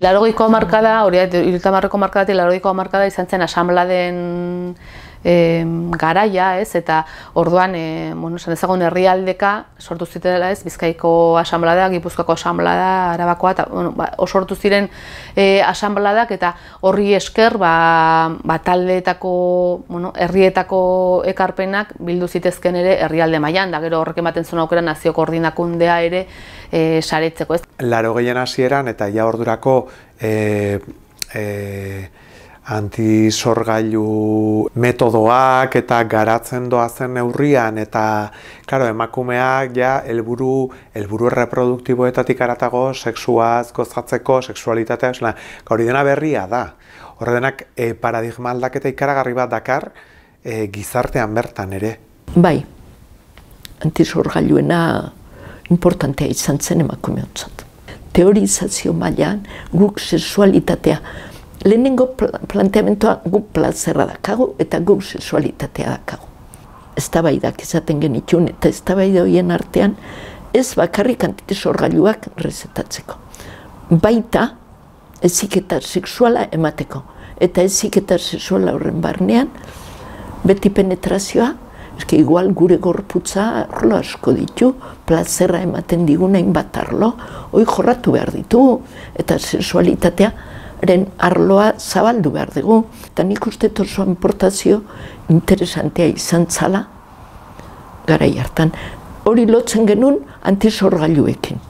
Larogeiko markada, hori da, marreko markada, larogeiko markada izan zen asambladen e, garaia, ez, eta orduan, e, bueno, esan ezagun herrialdeka sortu zitela, ez, Bizkaiko asamblada, Gipuzkoako asamblada, Arabakoa, eta bueno, ba, sortu ziren e, asambladak eta horri esker, ba, ba taldeetako, bueno, herrietako ekarpenak bildu zitezken ere herrialde mailan, da gero horrek ematen zuen aukera nazio koordinakundea ere e, saretzeko, ez. Laro gehien hasieran eta ja ordurako e, e, antisorgailu metodoak eta garatzen doazen neurrian eta claro, emakumeak ja helburu helburu reproduktiboetatik aratago sexuaz gozatzeko sexualitatea esla hori dena berria da. Hor denak e, paradigma aldaketa ikaragarri bat dakar e, gizartean bertan ere. Bai. Antisorgailuena importantea izan zen emakumeotzat teorizazio mailan guk sexualitatea lehenengo planteamentoa gu plazerra dakagu eta gu sexualitatea dakagu. Ez tabaidak izaten genitun eta ez tabaida horien artean ez bakarrik antitesorgailuak rezetatzeko. Baita eziketa sexuala emateko eta eziketa sexuala horren barnean beti penetrazioa Eske igual gure gorputza arlo asko ditu, plazerra ematen diguna bat arlo, hoi jorratu behar ditu, eta sexualitatea ren arloa zabaldu behar dugu. Eta nik uste oso importazio interesantea izan zala gara hartan. Hori lotzen genuen antisorgailuekin.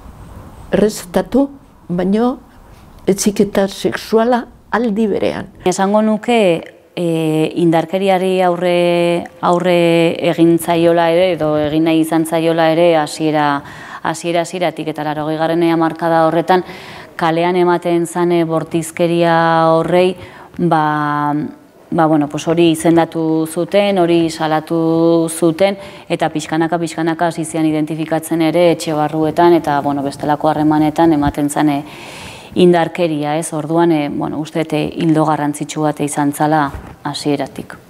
Errezetatu, baino etziketa sexuala aldi berean. Esango nuke e, indarkeriari aurre, aurre egin zaiola ere, edo egin nahi izan zaiola ere, hasiera hasiera hasieratik eta laro garrenea markada horretan, kalean ematen zane bortizkeria horrei, ba, ba, bueno, pues hori izendatu zuten, hori salatu zuten, eta pixkanaka, pixkanaka hasi identifikatzen ere etxe barruetan, eta bueno, bestelako harremanetan ematen zane indarkeria, ez? Orduan, e, bueno, uste hildo garrantzitsu bat izan zala hasieratik.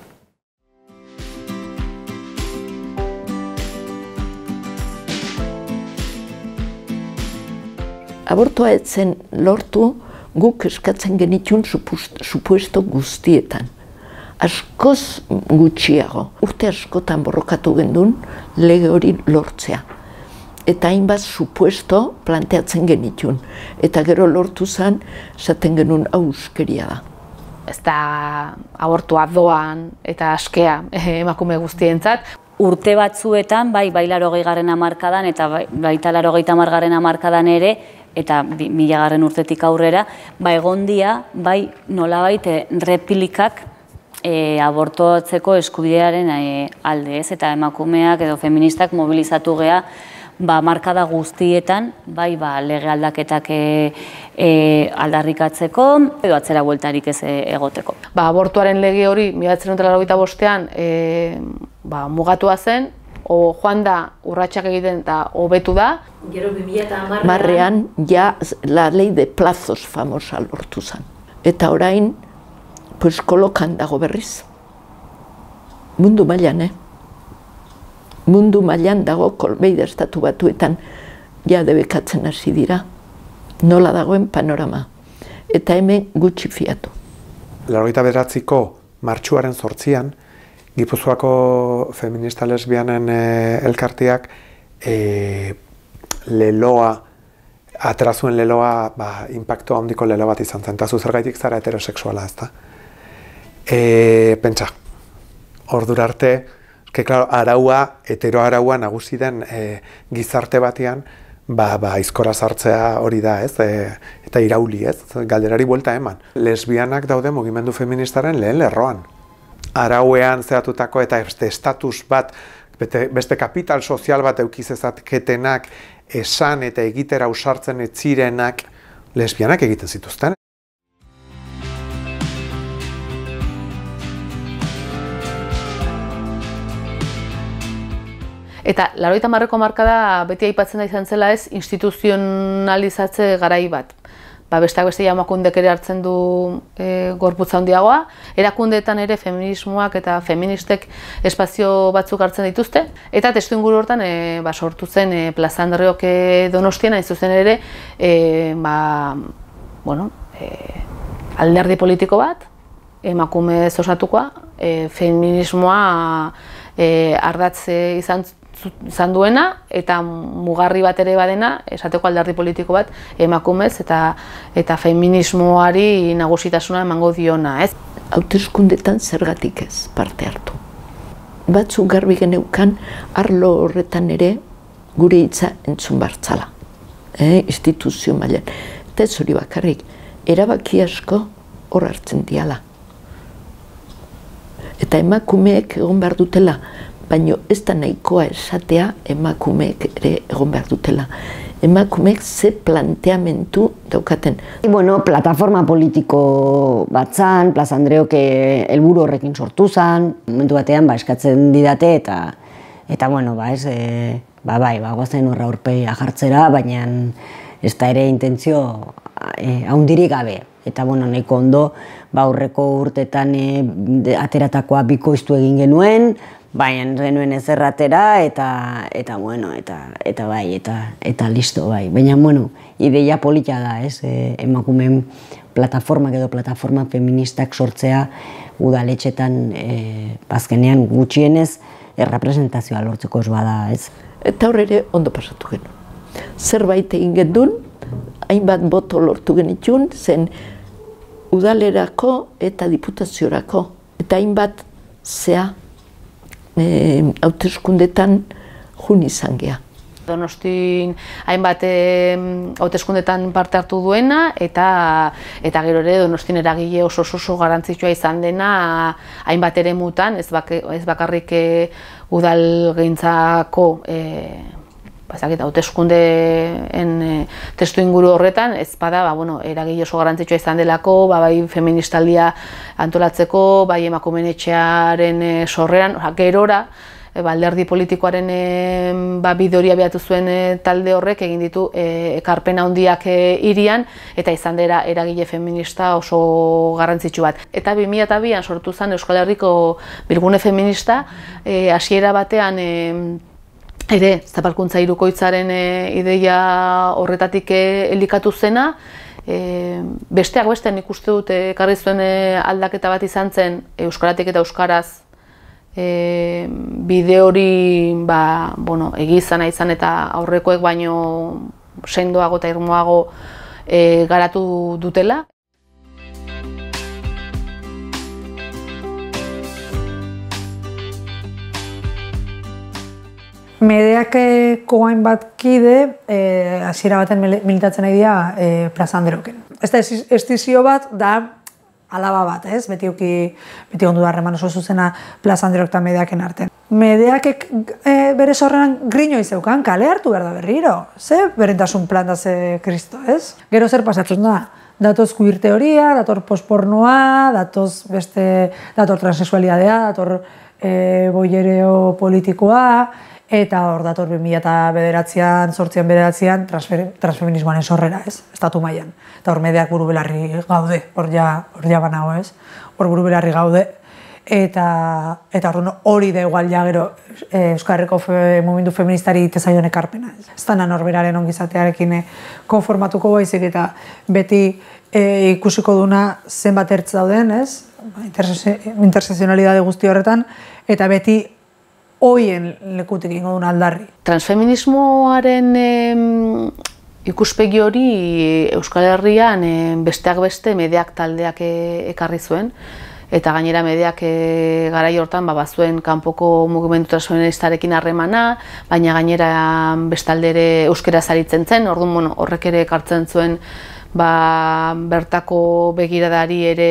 Abortoa etzen lortu guk eskatzen genitun supuesto guztietan. Askoz gutxiago, urte askotan borrokatu gendun lege hori lortzea. Eta hainbat supuesto planteatzen genitun. Eta gero lortu zen, esaten genuen auskeria da. Ez da abortua doan eta askea emakume guztientzat. Urte batzuetan, bai, bai laro gehiagaren amarkadan eta bai, baita laro gehiamargaren amarkadan ere, eta milagarren urtetik aurrera, ba egondia, bai nolabait eh, repilikak e, abortoatzeko eskubidearen e, alde, ez? Eta emakumeak edo feministak mobilizatu gea ba markada guztietan, bai ba lege aldaketak e, e, aldarrikatzeko edo atzera bueltarik ez egoteko. Ba abortuaren lege hori 1985ean eh ba mugatua zen o joan da urratsak egiten eta hobetu da. Gero 2010 marrean ja la ley de plazos famosa lortu zen. Eta orain pues kolokan dago berriz. Mundu mailan, eh? Mundu mailan dago kolbeide estatu batuetan ja debekatzen hasi dira. Nola dagoen panorama. Eta hemen gutxi fiatu. Laroita beratziko martxuaren sortzian, Gipuzkoako feminista lesbianen e, elkartiak e, leloa, aterazuen leloa, ba, impacto handiko lelo bat izan zen, eta zuzergaitik zara heterosexuala ez da. E, pentsa, ordura arte, que, claro, araua, hetero araua nagusi den e, gizarte batean, ba, ba, izkora sartzea hori da, ez, e, eta irauli, ez, galderari buelta eman. Lesbianak daude mugimendu feministaren lehen lerroan arauean zehatutako eta estatus bat, beste kapital sozial bat eukizezatketenak esan eta egitera usartzen etzirenak lesbianak egiten zituzten. Eta, laroita marreko markada beti aipatzen da izan zela ez instituzionalizatze garai bat ba, besteak beste jamakundek ere hartzen du e, gorputza handiagoa, erakundeetan ere feminismoak eta feministek espazio batzuk hartzen dituzte, eta testu inguru hortan e, ba, sortu zen e, plaza handarriok donostian hain zuzen ere, e, ba, bueno, e, alderdi politiko bat, emakume osatukoa, e, feminismoa e, ardatze izan izan duena eta mugarri bat ere badena esateko alderdi politiko bat emakumez eta eta feminismoari nagusitasuna emango diona, ez? Hauteskundetan zergatik ez parte hartu. Batzuk garbi geneukan arlo horretan ere gure hitza entzun bartzala. Eh, instituzio mailan. Eta ez hori bakarrik, erabaki asko hor hartzen diala. Eta emakumeek egon behar dutela baina ez da nahikoa esatea emakumeek ere egon behar dutela. Emakumeek ze planteamentu daukaten. Bueno, plataforma politiko batzan, Plaza Andreok eh, helburu horrekin sortu zen, momentu batean ba, eskatzen didate eta eta bueno, ba, ez, e, ba, bai, ba, guazen horra urpea jartzera, baina ez da ere intentzio e, haundirik gabe. Eta bueno, nahiko ondo, ba, aurreko urtetan e, ateratakoa bikoiztu egin genuen, baina genuen ezerratera eta eta bueno eta eta bai eta eta listo bai. Baina bueno ideia polita da ez? E, emakumeen plataforma edo plataforma feministak sortzea udaletxetan e, bazkenean gutxienez errepresentazioa lortzeko ez bada ez? Eta hor ere ondo pasatu genu zerbait egin gendun hainbat boto lortu genitun zen udalerako eta diputaziorako. Eta hainbat zea e, hauteskundetan jun izan geha. Donostin hainbat hauteskundetan parte hartu duena eta eta gero ere Donostin eragile oso oso garrantzitsua izan dena hainbat ere mutan, ez, ez bakarrik e, udalgintzako e, bazakit, hauteskundeen e, testu inguru horretan, ez bada, ba, bueno, eragile oso garrantzitsua izan delako, ba, bai feministaldia antolatzeko, bai emakumen etxearen e, sorreran, oza, gerora, e, ba, alderdi politikoaren e, ba, bidori abiatu zuen e, talde horrek egin ditu e, ekarpen handiak e, irian, eta izan dira eragile feminista oso garrantzitsu bat. Eta 2002an sortu zen Euskal Herriko bilgune feminista, hasiera batean ere zapalkuntza irukoitzaren e, ideia horretatik e, elikatu zena, e, besteak beste nik uste dut ekarri zuen e, aldaketa bat izan zen Euskaratik eta Euskaraz e, bide hori ba, bueno, egizana izan eta aurrekoek baino sendoago eta irmoago e, garatu dutela. Medeakeko hainbat kide, eh, hasiera baten militatzen nahi dira eh, Plaza Anderoken. Ez da estizio bat, da alaba bat, ez? Beti uki, beti ondu da oso zuzena Plaza Anderok eta Medeaken artean. Medeakek eh, bere sorrenan grino izeukan, kale hartu behar da berriro. Ze berintasun plan da ze kristo, ez? Gero zer pasatzen da? Datoz queer teoria, dator postpornoa, datoz beste, dator transexualidadea, dator eh, boiereo politikoa, eta hor dator 2000 bederatzean, sortzean bederatzean, transfer, transfeminismoan sorrera, ez, estatu mailan. Eta hor mediak buru belarri gaude, hor ja, hor ja banago, ez, hor buru belarri gaude, eta eta hori da igual ja gero e, Euskarreko fe, momentu feministari tezaion ekarpena. Ez da norberaren ongizatearekin eh, konformatuko baizik eta beti e, ikusiko duna zenbat ertz dauden, ez, intersezionalidade guzti horretan, eta beti hoien lekutik ingo duen aldarri. Transfeminismoaren ikuspegi hori Euskal Herrian besteak beste mediak taldeak e, ekarri zuen eta gainera mediak e, garai hortan ba, bazuen kanpoko mugimendu transfeministarekin harremana, baina gainera bestaldere euskera zaritzen zen, orduan bueno, horrek ere ekartzen zuen ba, bertako begiradari ere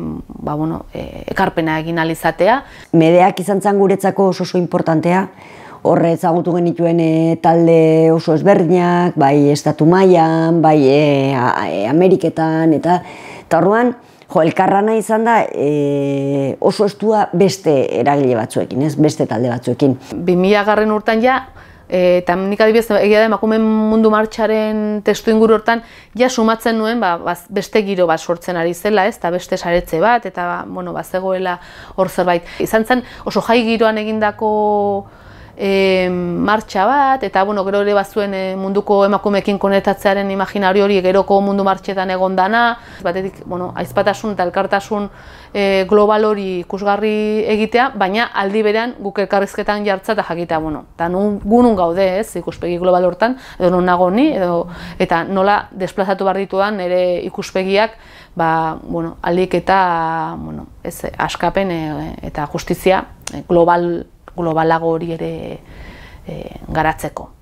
ba, bueno, e, ekarpena egin alizatea. Medeak izan zan guretzako oso oso importantea, horre ezagutu genituen e, talde oso ezberdinak, bai estatu mailan, bai e, e, Ameriketan, eta eta orduan, jo, elkarrana izan da e, oso estua beste eragile batzuekin, ez? beste talde batzuekin. 2000 garren urtan ja, Eta nik adibidez, egia da emakumeen mundu martxaren testu inguru hortan, ja sumatzen nuen ba, beste giro bat sortzen ari zela, ez, eta beste saretze bat, eta ba, bueno, ba, zegoela hor zerbait. Izan zen oso jai giroan egindako e, martxa bat, eta bueno, gero ere bazuen e, munduko emakumeekin konektatzearen imaginario hori geroko mundu martxetan egon dana, batetik, bueno, aizpatasun eta elkartasun e, global hori ikusgarri egitea, baina aldi berean guk elkarrizketan jartza eta jakitea, bueno, eta nun, gunun gaude ez, ikuspegi global hortan, edo nun nago ni, edo, eta nola desplazatu behar dituan ere ikuspegiak, ba, bueno, aldik eta, bueno, ez, askapen e, eta justizia global globalago hori ere e, garatzeko.